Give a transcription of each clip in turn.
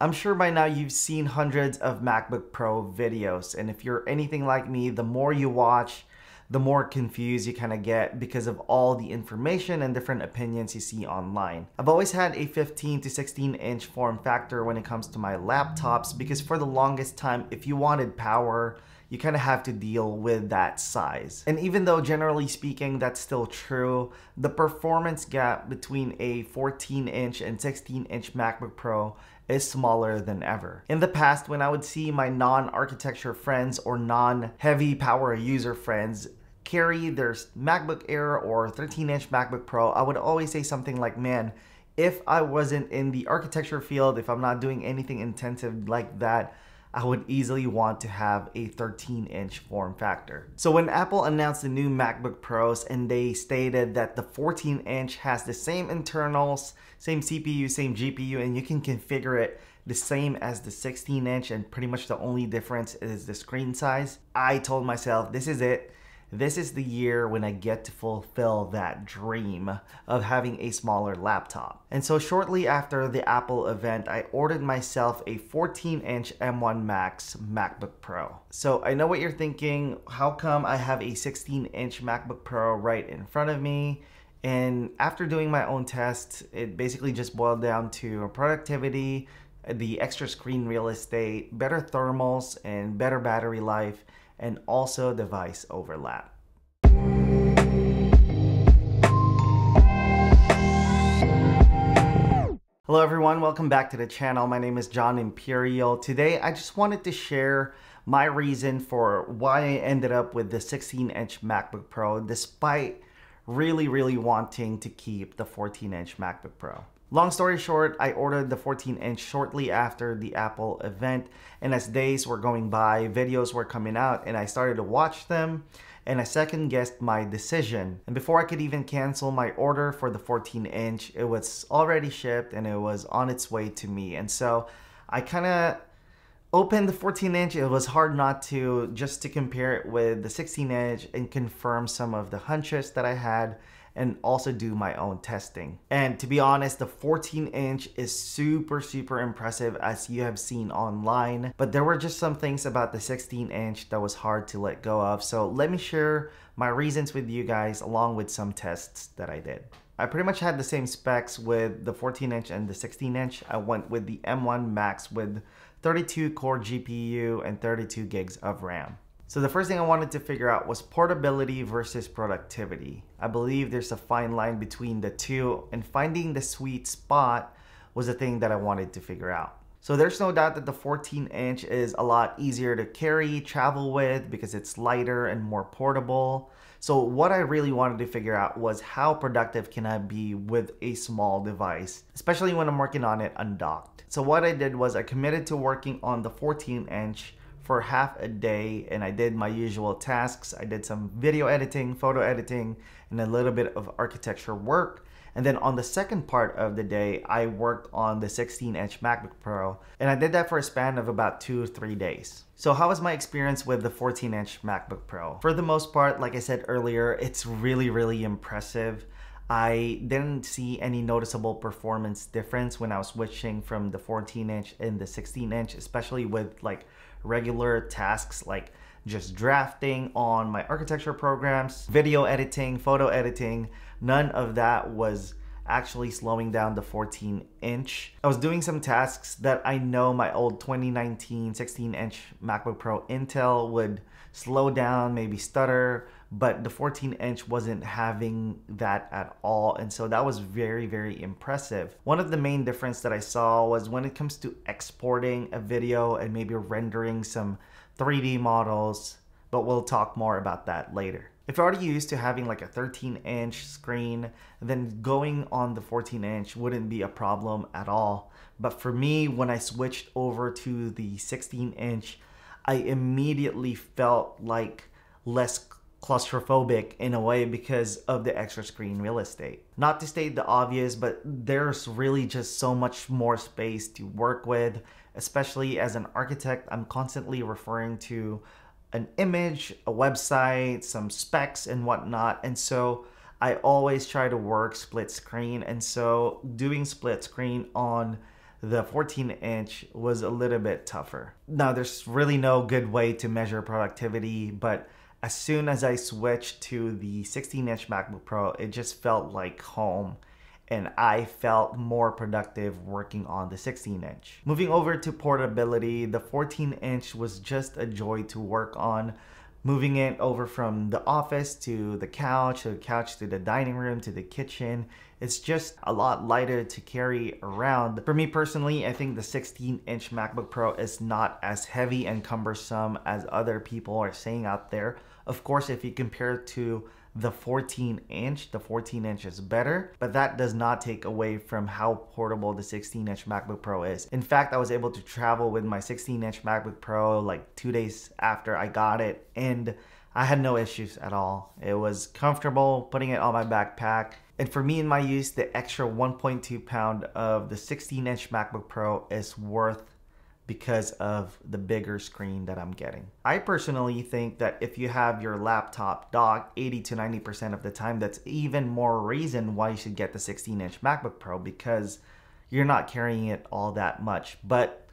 I'm sure by now you've seen hundreds of MacBook Pro videos, and if you're anything like me, the more you watch, the more confused you kind of get because of all the information and different opinions you see online. I've always had a 15 to 16 inch form factor when it comes to my laptops because for the longest time, if you wanted power, you kind of have to deal with that size. And even though generally speaking that's still true, the performance gap between a 14 inch and 16 inch MacBook Pro is smaller than ever. In the past, when I would see my non-architecture friends or non-heavy power user friends carry their MacBook Air or 13-inch MacBook Pro, I would always say something like, man, if I wasn't in the architecture field, if I'm not doing anything intensive like that, I would easily want to have a 13 inch form factor. So when Apple announced the new MacBook Pros and they stated that the 14 inch has the same internals, same CPU, same GPU, and you can configure it the same as the 16 inch and pretty much the only difference is the screen size, I told myself this is it this is the year when I get to fulfill that dream of having a smaller laptop. And so shortly after the Apple event, I ordered myself a 14 inch M1 Max MacBook Pro. So I know what you're thinking, how come I have a 16 inch MacBook Pro right in front of me? And after doing my own test, it basically just boiled down to productivity, the extra screen real estate, better thermals, and better battery life and also device overlap. Hello everyone, welcome back to the channel. My name is Jon Imperial. Today I just wanted to share my reason for why I ended up with the 16 inch MacBook Pro despite really, really wanting to keep the 14 inch MacBook Pro. Long story short, I ordered the 14 inch shortly after the Apple event, and as days were going by, videos were coming out, and I started to watch them, and I second guessed my decision. And before I could even cancel my order for the 14 inch, it was already shipped and it was on its way to me. And so I kind of opened the 14 inch. It was hard not to just to compare it with the 16 inch and confirm some of the hunches that I had and also do my own testing. And to be honest, the 14 inch is super, super impressive as you have seen online, but there were just some things about the 16 inch that was hard to let go of. So let me share my reasons with you guys along with some tests that I did. I pretty much had the same specs with the 14 inch and the 16 inch. I went with the M1 Max with 32 core GPU and 32 gigs of RAM. So the first thing I wanted to figure out was portability versus productivity. I believe there's a fine line between the two and finding the sweet spot was the thing that I wanted to figure out. So there's no doubt that the 14 inch is a lot easier to carry, travel with because it's lighter and more portable. So what I really wanted to figure out was how productive can I be with a small device, especially when I'm working on it undocked. So what I did was I committed to working on the 14 inch for half a day and I did my usual tasks. I did some video editing, photo editing, and a little bit of architecture work. And then on the second part of the day, I worked on the 16 inch MacBook Pro. And I did that for a span of about two or three days. So how was my experience with the 14 inch MacBook Pro? For the most part, like I said earlier, it's really, really impressive. I didn't see any noticeable performance difference when I was switching from the 14 inch and the 16 inch, especially with like regular tasks like just drafting on my architecture programs, video editing, photo editing. None of that was actually slowing down the 14 inch. I was doing some tasks that I know my old 2019 16 inch MacBook Pro Intel would slow down, maybe stutter, but the 14 inch wasn't having that at all. And so that was very, very impressive. One of the main difference that I saw was when it comes to exporting a video and maybe rendering some 3D models, but we'll talk more about that later. If you're already used to having like a 13 inch screen, then going on the 14 inch wouldn't be a problem at all. But for me, when I switched over to the 16 inch, I immediately felt like less claustrophobic in a way because of the extra screen real estate. Not to state the obvious, but there's really just so much more space to work with, especially as an architect. I'm constantly referring to an image, a website, some specs and whatnot. And so I always try to work split screen. And so doing split screen on the 14 inch was a little bit tougher. Now, there's really no good way to measure productivity, but as soon as I switched to the 16 inch MacBook Pro, it just felt like home and I felt more productive working on the 16 inch. Moving over to portability, the 14 inch was just a joy to work on. Moving it over from the office to the couch, to the couch to the dining room to the kitchen, it's just a lot lighter to carry around. For me personally, I think the 16 inch MacBook Pro is not as heavy and cumbersome as other people are saying out there. Of course, if you compare it to the 14 inch. The 14 inch is better, but that does not take away from how portable the 16 inch MacBook Pro is. In fact, I was able to travel with my 16 inch MacBook Pro like two days after I got it, and I had no issues at all. It was comfortable putting it on my backpack. And for me in my use, the extra 1.2 pound of the 16 inch MacBook Pro is worth because of the bigger screen that I'm getting. I personally think that if you have your laptop docked 80 to 90% of the time, that's even more reason why you should get the 16 inch MacBook Pro because you're not carrying it all that much. But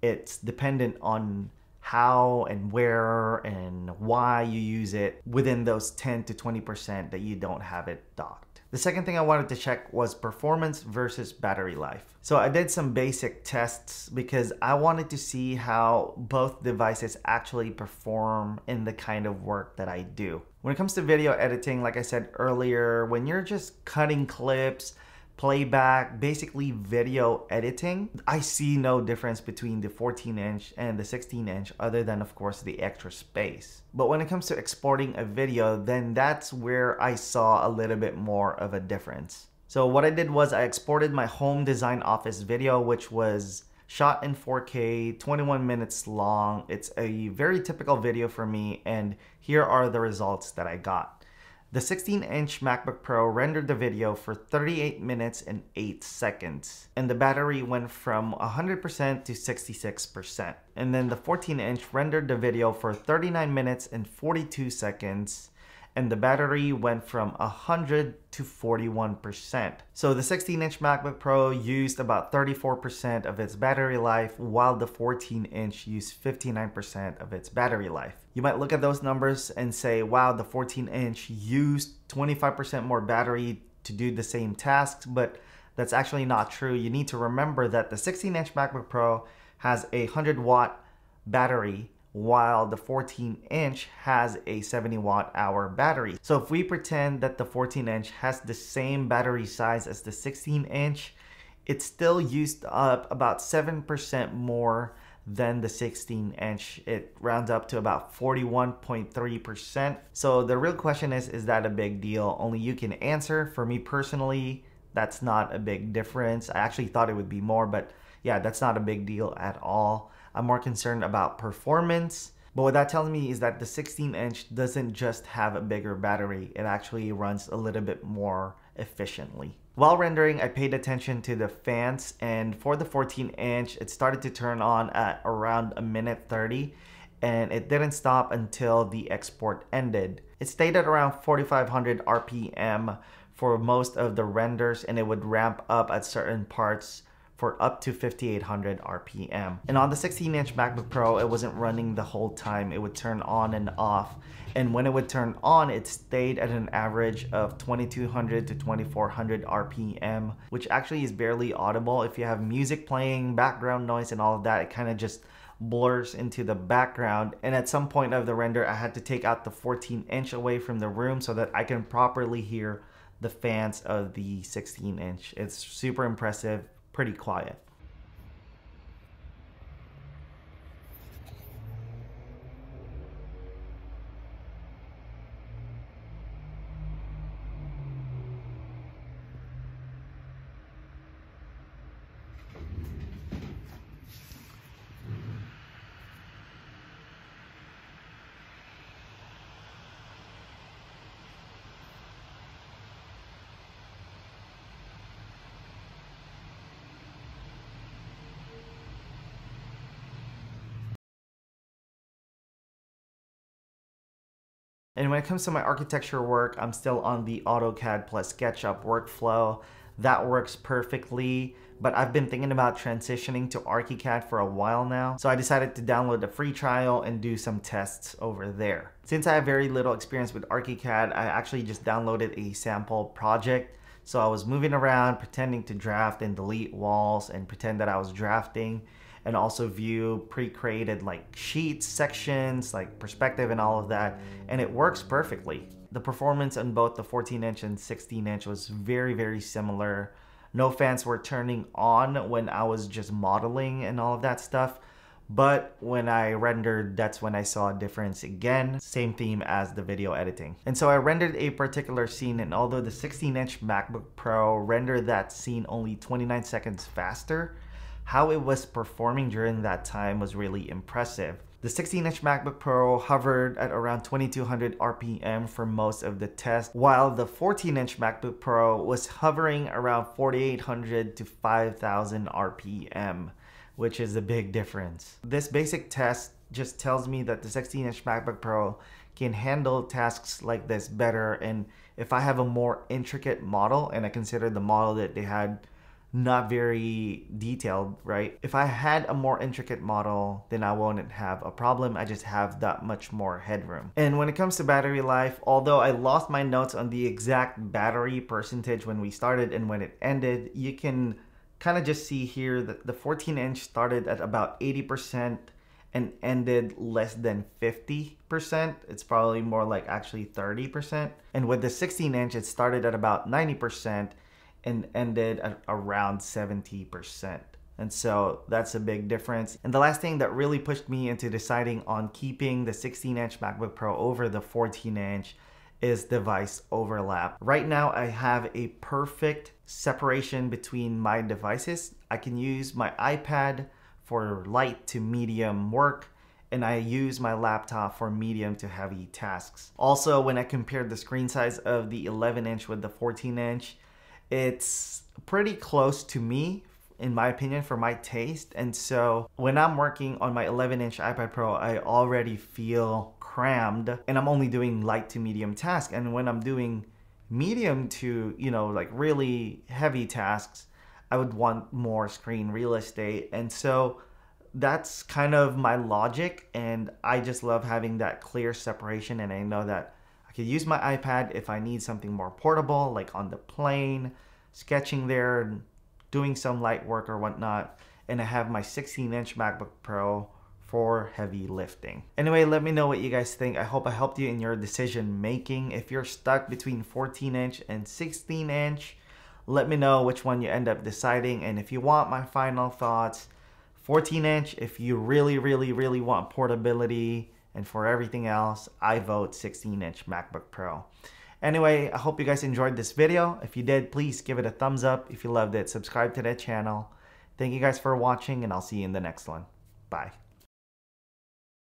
it's dependent on how and where and why you use it within those 10 to 20% that you don't have it docked. The second thing I wanted to check was performance versus battery life. So I did some basic tests because I wanted to see how both devices actually perform in the kind of work that I do. When it comes to video editing, like I said earlier, when you're just cutting clips, playback, basically video editing, I see no difference between the 14 inch and the 16 inch other than of course the extra space. But when it comes to exporting a video, then that's where I saw a little bit more of a difference. So what I did was I exported my home design office video, which was shot in 4K, 21 minutes long. It's a very typical video for me and here are the results that I got. The 16-inch MacBook Pro rendered the video for 38 minutes and 8 seconds, and the battery went from 100% to 66%. And then the 14-inch rendered the video for 39 minutes and 42 seconds, and the battery went from 100 to 41%. So the 16-inch MacBook Pro used about 34% of its battery life while the 14-inch used 59% of its battery life. You might look at those numbers and say, wow, the 14-inch used 25% more battery to do the same tasks, but that's actually not true. You need to remember that the 16-inch MacBook Pro has a 100 watt battery while the 14 inch has a 70 watt hour battery. So if we pretend that the 14 inch has the same battery size as the 16 inch, it still used up about 7% more than the 16 inch. It rounds up to about 41.3%. So the real question is, is that a big deal? Only you can answer. For me personally, that's not a big difference. I actually thought it would be more, but yeah, that's not a big deal at all. I'm more concerned about performance. But what that tells me is that the 16 inch doesn't just have a bigger battery, it actually runs a little bit more efficiently. While rendering, I paid attention to the fans and for the 14 inch, it started to turn on at around a minute 30 and it didn't stop until the export ended. It stayed at around 4500 RPM for most of the renders and it would ramp up at certain parts for up to 5800 RPM. And on the 16 inch MacBook Pro, it wasn't running the whole time. It would turn on and off. And when it would turn on, it stayed at an average of 2200 to 2400 RPM, which actually is barely audible. If you have music playing, background noise and all of that, it kind of just blurs into the background and at some point of the render I had to take out the 14 inch away from the room so that I can properly hear the fans of the 16 inch. It's super impressive pretty quiet. And when it comes to my architecture work, I'm still on the AutoCAD plus SketchUp workflow. that works perfectly. But I've been thinking about transitioning to ArchiCAD for a while now. So I decided to download the free trial and do some tests over there. Since I have very little experience with ArchiCAD, I actually just downloaded a sample project. So I was moving around, pretending to draft and delete walls and pretend that I was drafting and also view pre-created like sheets, sections, like perspective and all of that. And it works perfectly. The performance on both the 14 inch and 16 inch was very, very similar. No fans were turning on when I was just modeling and all of that stuff. But when I rendered, that's when I saw a difference again. Same theme as the video editing. And so I rendered a particular scene and although the 16 inch MacBook Pro rendered that scene only 29 seconds faster, how it was performing during that time was really impressive. The 16-inch MacBook Pro hovered at around 2200 RPM for most of the test, while the 14-inch MacBook Pro was hovering around 4800 to 5000 RPM, which is a big difference. This basic test just tells me that the 16-inch MacBook Pro can handle tasks like this better and if I have a more intricate model and I consider the model that they had not very detailed, right? If I had a more intricate model, then I wouldn't have a problem. I just have that much more headroom. And when it comes to battery life, although I lost my notes on the exact battery percentage when we started and when it ended, you can kind of just see here that the 14 inch started at about 80% and ended less than 50%. It's probably more like actually 30%. And with the 16 inch, it started at about 90% and ended at around 70%. And so that's a big difference. And the last thing that really pushed me into deciding on keeping the 16 inch MacBook Pro over the 14 inch is device overlap. Right now I have a perfect separation between my devices. I can use my iPad for light to medium work and I use my laptop for medium to heavy tasks. Also, when I compared the screen size of the 11 inch with the 14 inch, it's pretty close to me in my opinion for my taste. And so when i'm working on my 11 inch ipad pro i already feel crammed and i'm only doing light to medium tasks and when i'm doing medium to you know like really heavy tasks i would want more screen real estate. And so that's kind of my logic and i just love having that clear separation and i know that could use my iPad if I need something more portable, like on the plane, sketching there, doing some light work or whatnot. And I have my 16 inch MacBook Pro for heavy lifting. Anyway, let me know what you guys think. I hope I helped you in your decision making. If you're stuck between 14 inch and 16 inch, let me know which one you end up deciding. And if you want my final thoughts, 14 inch, if you really, really, really want portability, and for everything else, I vote 16 inch MacBook Pro. Anyway, I hope you guys enjoyed this video. If you did, please give it a thumbs up. If you loved it, subscribe to the channel. Thank you guys for watching and I'll see you in the next one. Bye.